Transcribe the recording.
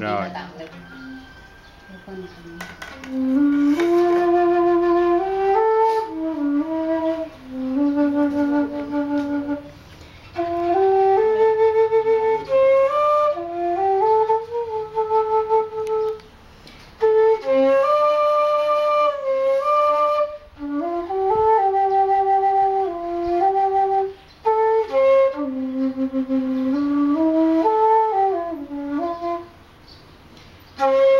Rồi. Oh.